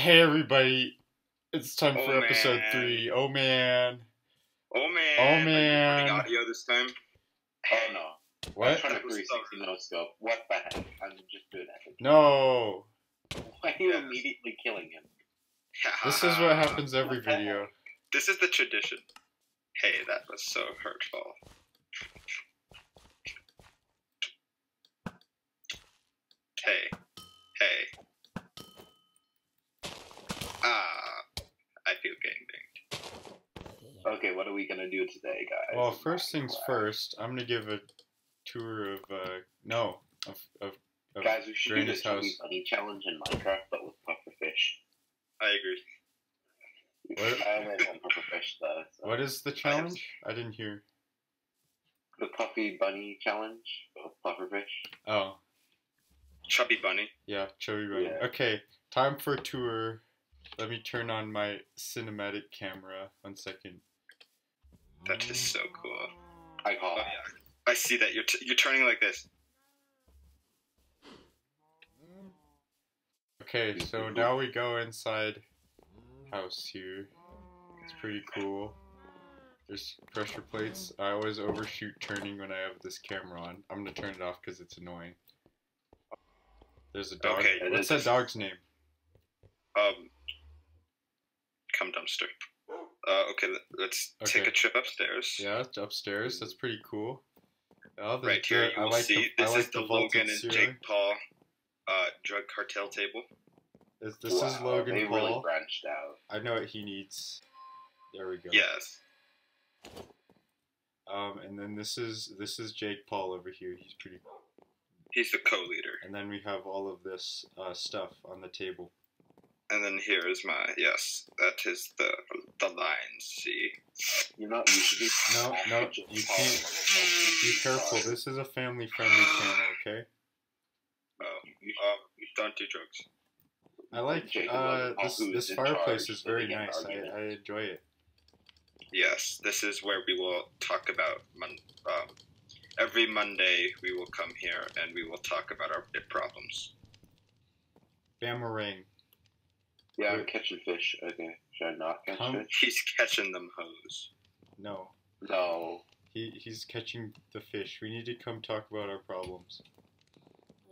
Hey everybody, it's time oh, for Oh, episode man. three. Oh man, Oh man. Oh, Are you man. recording audio this time. Oh no. I'm what? trying to That was 360 no scope. What the heck? I'm just doing that. No, Why are you Yeah. immediately killing him? this is what happens every video. This is the tradition. Hey, that was so hurtful. Hey, hey. Ah, I feel gangbanged. Okay, what are we gonna do today, guys? Well, first things first, I'm gonna give a tour of uh no of of, of Guys, we should do the Granny's chubby house. bunny challenge in Minecraft, but with pufferfish. I agree. What? I only have one pufferfish though. So. What is the challenge? I didn't hear. The puffy bunny challenge but with pufferfish? Oh, Chubby bunny. yeah, Chubby Bunny. Yeah. Okay, time for a tour. Let me turn on my cinematic camera. One second. That is so cool. I call Oh yeah. I see that you're t- you're turning like this. Okay, so now we go inside house here. It's pretty cool. There's pressure plates. I always overshoot turning when I have this camera on. I'm gonna turn it off because it's annoying. There's a dog. Okay, What's this that is- dog's name? Um, come dumpster. Uh, okay, let- let's take a trip upstairs. Yeah, upstairs. That's pretty cool. Oh, the- Right here, you will like see the, I this like is the, vaulted Logan and ceiling. Jake Paul uh, drug cartel table. This, this is Logan they Paul. really branched out. I know what he needs. There we go. Yes. Um, and then this is this is Jake Paul over here. He's pretty He's the co-leader. And then we have all of this uh, stuff on the table. And then here is my yes. That is the the line. See. You know, you should be. No, no, you can't. Be careful. This is a family-friendly channel, okay? Oh, You um, don't do drugs. I like Jacob uh, this. This fireplace is very nice. I. I enjoy it. Yes, this is where we will talk about mon- um, every Monday. We will come here and we will talk about our bit problems. Boomerang. Yeah, I'm catching fish. Okay, should I not catch Come- fish? He's catching them hose. No, No. he he's catching the fish. We need to come talk about our problems.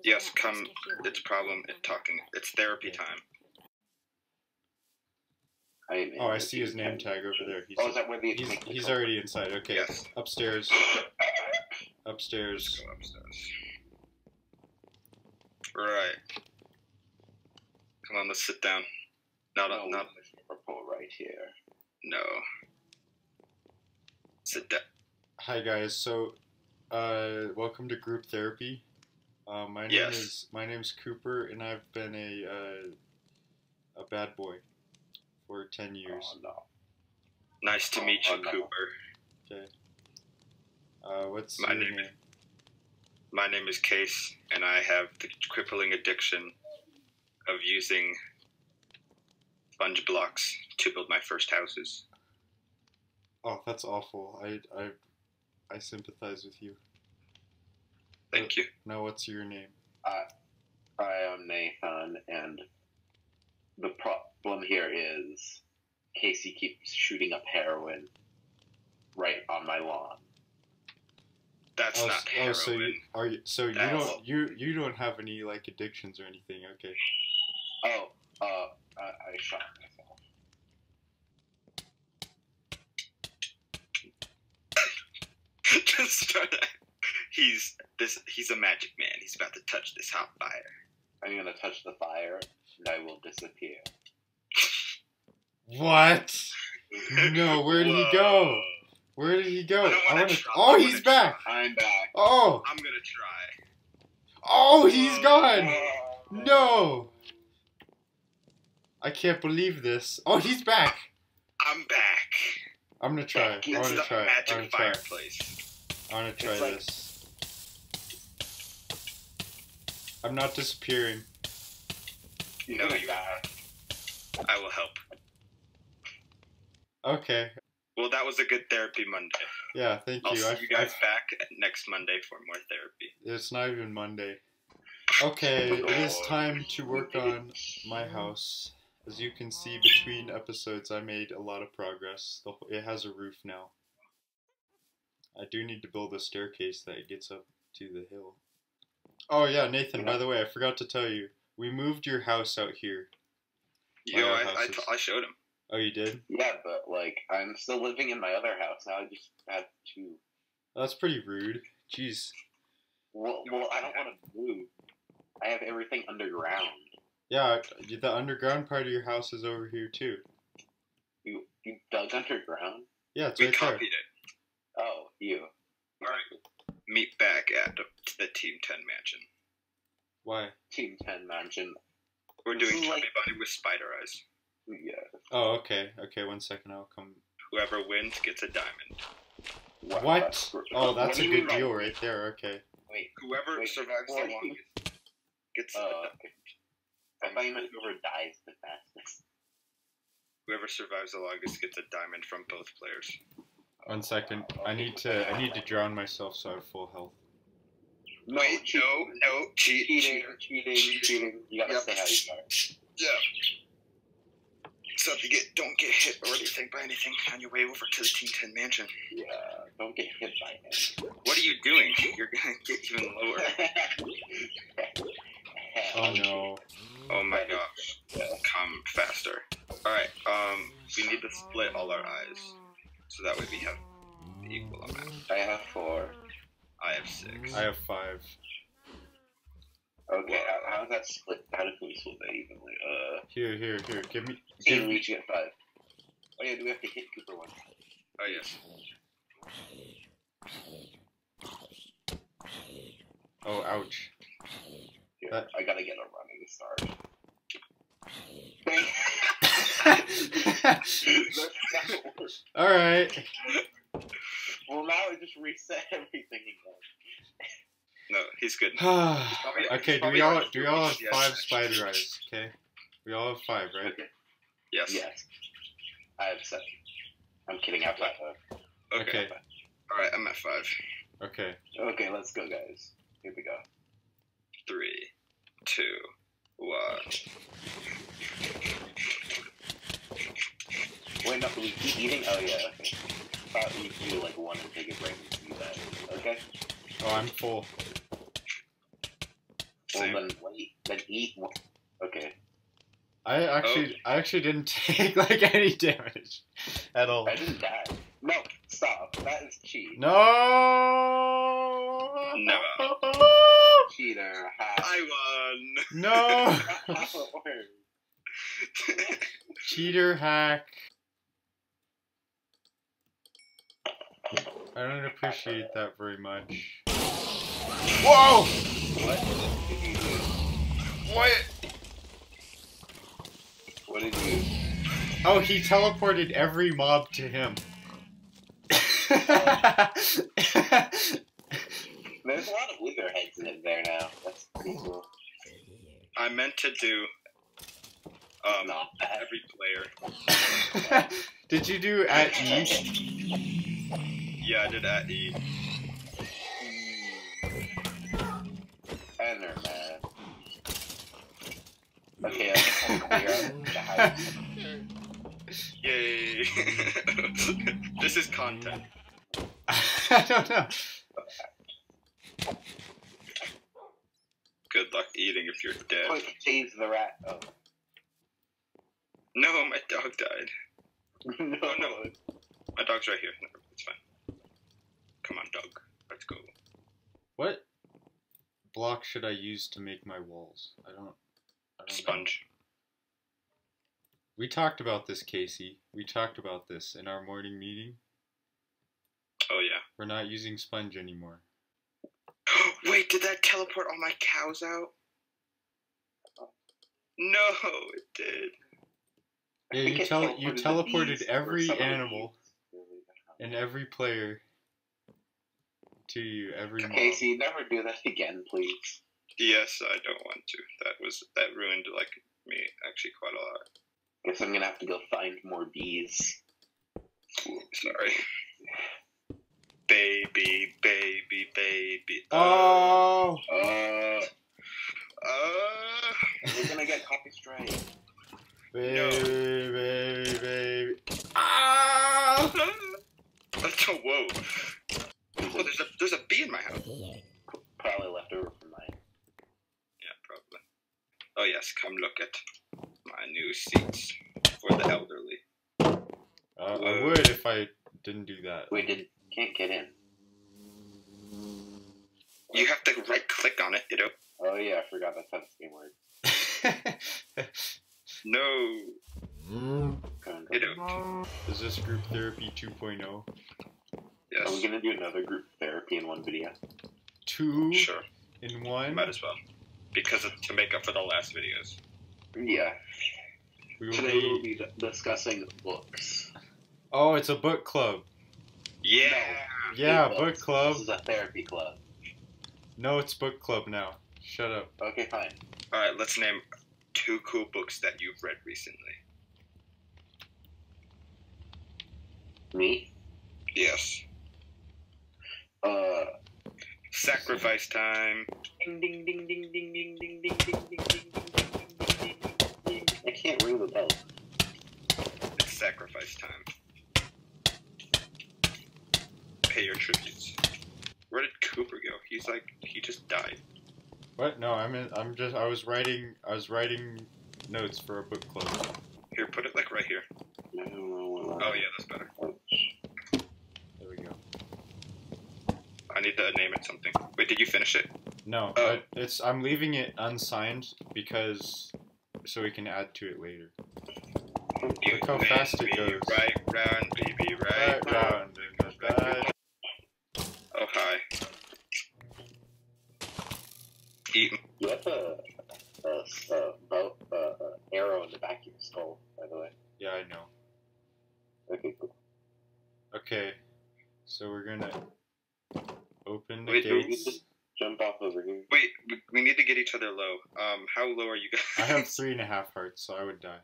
Yes, come. It's problem. It talking. It's therapy time. I am Oh, I see his name tag over there. He's Oh, is that where the he's, make the he's already inside. Okay, Yes. upstairs. Let's Upstairs. go upstairs. Right. Come on, let's sit down. Not, No, not, a purple right here. no. Sit down. Hi guys. So, uh, welcome to group therapy. Uh, my name Yes. is my name's Cooper, and I've been a uh, a bad boy for ten years. Oh no. Nice to Oh, meet you, oh, no. Cooper. Uh, what's My your name name? is- My name is Case, and I have the crippling addiction of using sponge blocks to build my first houses. Oh, that's awful. I I I sympathize with you. Thank you. Now, what's your name? I I am Nathan, and the problem here is Casey keeps shooting up heroin right on my lawn. That's oh, not s- oh, heroin. so you are you, so you don't you you don't have any like addictions or anything? Okay. Oh, uh, I, I shot myself. Just to- he's this. He's a magic man. He's about to touch this hot fire. I'm gonna touch the fire, and I will disappear. What? No, where did he go? Where did he go? I wanna wanna- try- Oh, I he's wanna back. I'm back. Oh, I'm gonna try. oh, he's gone. Oh. No. I can't believe this. Oh, he's back. I'm back. I'm gonna try. I It's wanna the try. I magic wanna try. fireplace. I wanna try like- this. I'm not disappearing. No, you are. I will help. Okay. Well, that was a good therapy Monday. Yeah, thank you. I'll see I, you guys I- back next Monday for more therapy. it's not even Monday. Okay, it is oh. time to work on my house As you can see between episodes, I made a lot of progress. The, it has a roof now. I do need to build a staircase that gets up to the hill. Oh yeah, Nathan. By the way, I forgot to tell you, we moved your house out here. Yeah, our I, I. I showed him. Oh, you did? Yeah, but like I'm still living in my other house now. I just have two. That's pretty rude. Jeez. Well, well, I don't want to move. I have everything underground. Yeah, the underground part of your house is over here too. You you dug underground? Yeah, it's We right there. copied it. Oh, you. All right. Meet back at the, the Team 10 mansion. Why? Team Ten Mansion. We're doing is like- everybody with spider eyes. Yeah. Oh, okay. Okay, one second. I'll come. Whoever wins gets a diamond. Wow, What? that's Oh, that's do a good deal right there. Okay. Wait. Whoever Wait, survives the what do you- longest gets a Uh, diamond. Okay. I thought you meant whoever dies the fastest. Whoever survives the longest gets a diamond from both players. One second. I need to. I need to drown myself so I have full health. No, Wait, cheat- no, no, cheat, cheating, cheater. cheating, cheating. You gotta Yep. stay how you are. Yeah. So if you get don't get hit or anything by anything on your way over to the Team 10 mansion. Yeah, don't get hit by him. What are you doing? You're gonna get even lower. Oh no. Oh my gosh. Come faster. Alright, um, we need to split all our eyes. So that way we have the equal amount. I have four. I have six. I have five. Okay, how, does that split? How do we split that evenly? Uh, Here, here, here. Give me. see, Give we me. each get five. Oh yeah, do we have to hit Cooper one? Oh yes. Oh, ouch. Here, That- I gotta get a running start. That's not work. All right. Well, now I just reset everything again. No, he's good. okay. Do we all already do we all have yes, five actually. spider eyes? Okay. We all have five, right? Okay. Yes. Yes. I have seven. I'm kidding. I have five. Okay. Okay. Alright, I'm at five. Okay. Okay, let's go, guys. Here we go. Three, two, one. Wait, no, we keep eating? Oh, yeah, okay. Thought we do like one and take a break and do that. Okay? Oh, I'm full. Same. Well, then wait. Then eat one. Okay. I actually, oh. I actually didn't take like any damage at all. I didn't die. No, stop. That is cheat. No. No. Cheater. I won! No. That's how it works. Cheater hack. I don't appreciate that very much. Whoa! What did you do? What? What did you? Oh, he teleported every mob to him. There's a lot of wither heads in there now. That's. I meant to do um every player. Did you do at E? Yeah, I did at E. Enderman. Okay, I can clear out the house. Yay! this is content. I don't know. Good eating if you're dead. Quick, chase the rat. Oh. No, my dog died. no. Oh, no. My dog's right here. No, it's fine. Come on, dog. Let's go. What block should I use to make my walls? I don't. I don't know. Sponge. We talked about this, Casey. We talked about this in our morning meeting. Oh yeah. We're not using sponge anymore. Wait, did that teleport all my cows out? No, it did. Yeah, you it tele- you teleported every some of the animal. And every player to you, every mob. Casey, never do that again, please. Yes, I don't want to. That was that ruined like me actually quite a lot. Guess I'm gonna have to go find more bees. Sorry. Baby, baby, baby. Oh! Uh, Uh, we're gonna get copy strike. Baby, baby, baby. Ah! Whoa. Oh, there's a there's a bee in my house. Probably left over from mine. Yeah, probably. Oh yes, come look at my new seats for the elderly. Uh, I would if I didn't do that. We did can't get in. You have to right click on it, you know. Oh yeah, I forgot that's how this game works. No, you don't. Is this group therapy oh? 2.0? Are we Yes, gonna do another group therapy in one video? Two sure. in one? Might as well, because of, to make up for the last videos. Yeah. We will Today we'll be... be discussing books. Oh, it's a book club. Yeah. Yeah, Hey, book This club. is a therapy club. No, it's book club now. Shut up. Okay, fine. All right, let's name two cool books that you've read recently. Me? Yes. Uh. Sacrifice time. Ding ding ding ding ding ding ding ding ding ding ding ding ding ding ding. I can't ring the bell. It's sacrifice time. Pay your tributes. Where did Cooper go? He's like he just died. What? No, I'm in, I'm just I was writing I was writing notes for a book club. Here, put it like right here. Oh yeah, that's better. There we go. I need to name it something. Wait, did you finish it? No, Oh. I, it's I'm leaving it unsigned because so we can add to it later. You Look how fast it goes. Right round, baby, right, Right round. round back of your skull, by the way. Yeah, I know. Okay, cool. Okay, so we're gonna open the Wait, we gates. Jump off over here. Wait, we, we need to get each other low. Um, how low are you guys? I have three and a half hearts, so I would die.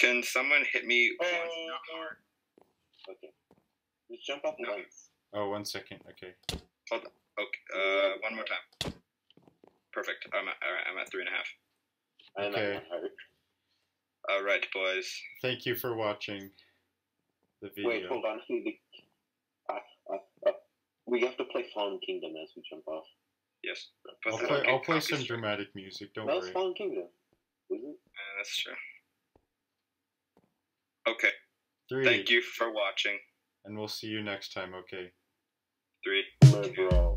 Can someone hit me? once, Oh. not hard? Okay. Just jump off No. once. Oh, one second. Okay. Okay. Uh, one more time. Perfect. I'm at, all right, I'm at three and a half. And Okay. I'm hurt. All right, boys. Thank you for watching the video. Wait, hold on. I need to- uh, uh, uh, we have to play Fallen Kingdom as we jump off. Yes. But I'll play. I'll play some straight. dramatic music. Don't That was worry. Fallen Kingdom. Isn't it? Yeah, that's true. Okay. Three. Thank you for watching. And we'll see you next time. Okay. Three. Liberal.